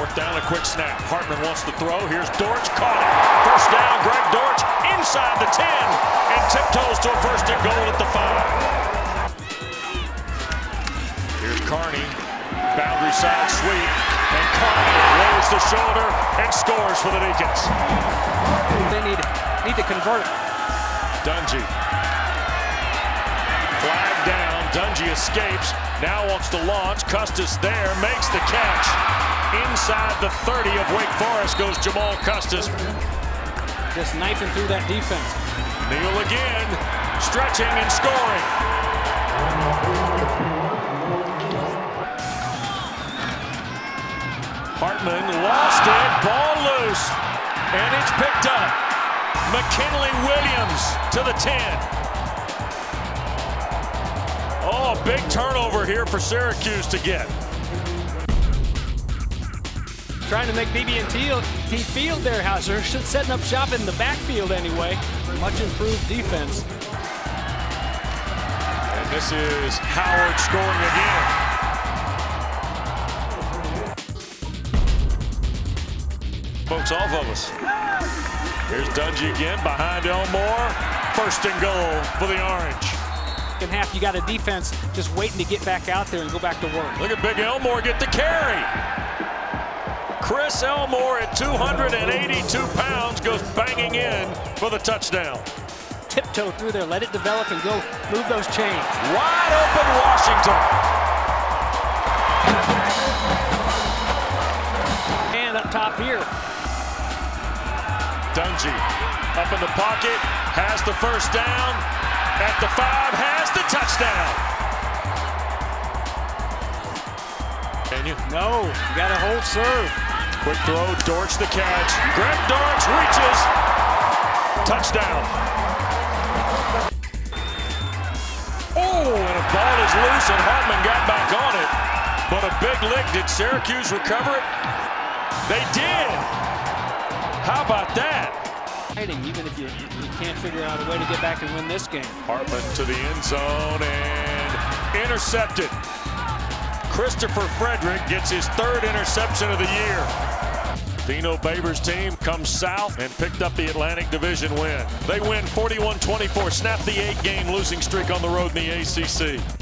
Fourth down, a quick snap. Hartman wants to throw. Here's Dortch. Caught it. First down, Greg Dortch inside the 10 and tiptoes to a first and goal at the 5. Here's Carney. Boundary side sweep. And Carney lowers the shoulder and scores for the Deacons. They need, need to convert. Dungey. Flag down. Dungey escapes. Now wants to launch. Custis there. Makes the catch. Inside the 30 of Wake Forest goes Jamal Custis. Just knifing through that defense. Neal again. Stretching and scoring. Hartman lost it. Ball loose. And it's picked up. McKinley Williams to the 10. Oh, big turnover here for Syracuse to get. Trying to make BB&T field there, Hauser. Should setting up shop in the backfield anyway. Much improved defense. And this is Howard scoring again. Folks off of us. Here's Dungey again behind Elmore. First and goal for the Orange. In half, you got a defense just waiting to get back out there and go back to work. Look at Big Elmore get the carry. Chris Elmore at 282 pounds goes banging in for the touchdown. Tiptoe through there, let it develop and go move those chains. Wide open Washington. And up top here. Dungey up in the pocket, has the first down, at the five, has the touchdown. Can you? No, you got to hold serve. Quick throw, Dortch the catch. Greg Dortch reaches. Touchdown. Oh, and a ball is loose, and Hartman got back on it. But a big lick. Did Syracuse recover it? They did. How about that? Even if you, you can't figure out a way to get back and win this game. Hartman to the end zone and intercepted. Christopher Frederick gets his third interception of the year. Dino Babers' team comes south and picked up the Atlantic Division win. They win 41-24, snap the eight-game losing streak on the road in the ACC.